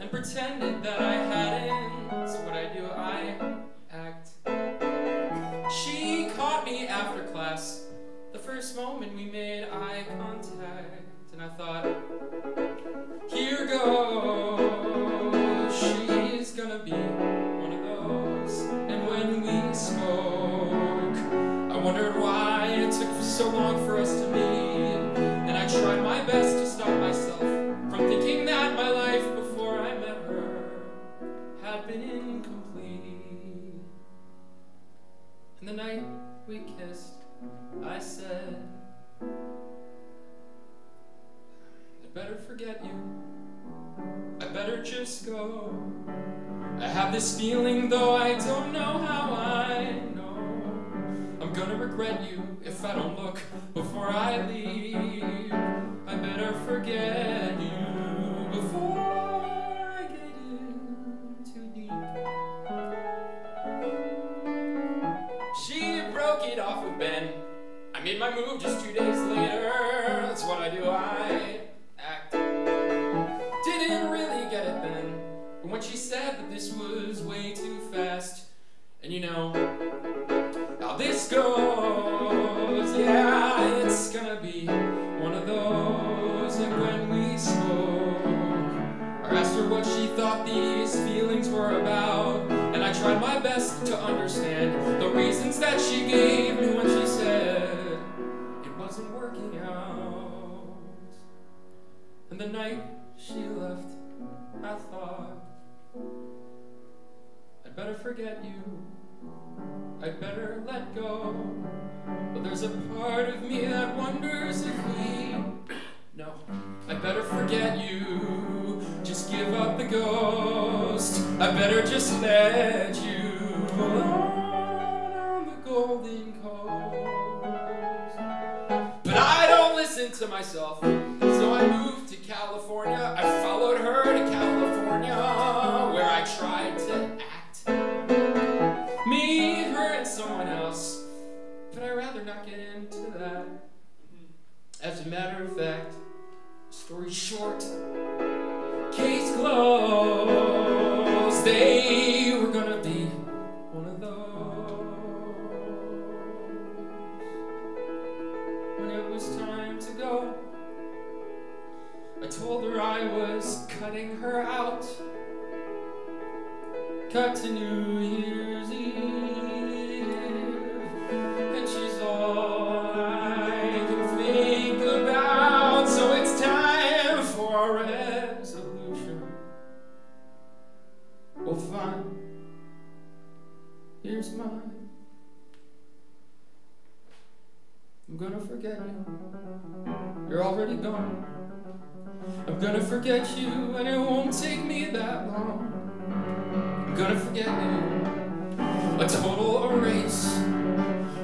and pretended that I hadn't. So what I do, I act. She caught me after class, the first moment we made eye contact, and I thought, here goes, she's gonna be one of those. And when we spoke, I wondered why it took so long for us to meet, forget you. I better just go. I have this feeling, though I don't know how I know. I'm gonna regret you if I don't look before I leave. I better forget you before I get in too deep. She broke it off with Ben. I made my move just two days later. That's what I do. I and you know how this goes, yeah, it's gonna be one of those. And when we spoke, I asked her what she thought these feelings were about, and I tried my best to understand the reasons that she gave me when she said it wasn't working out. And the night she left, I thought I'd better forget you. I'd better let go. But there's a part of me that wonders if we. No, I'd better forget you. Just give up the ghost. I better just let you alone on the golden coast. But I don't listen to myself. So I moved someone else. But I'd rather not get into that. As a matter of fact, story short, case closed. They were gonna be one of those. When it was time to go, I told her I was cutting her out. Cut to New Year's Eve, Here's mine. I'm gonna forget you. You're already gone. I'm gonna forget you, and it won't take me that long. I'm gonna forget you. A total erase.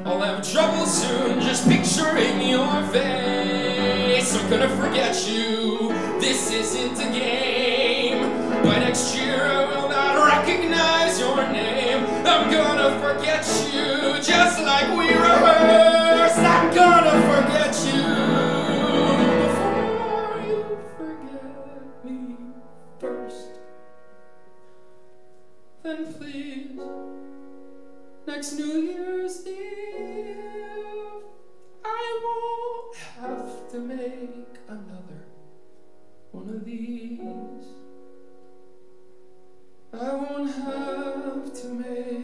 I'll have trouble soon just picturing your face. I'm gonna forget you. This isn't a game. By next year, I will not recognize your name. I'm gonna forget you just like we rehearsed. I'm gonna forget you before you forget me first. Then please, next New Year's Eve, I won't have to make another one of these. I won't have to make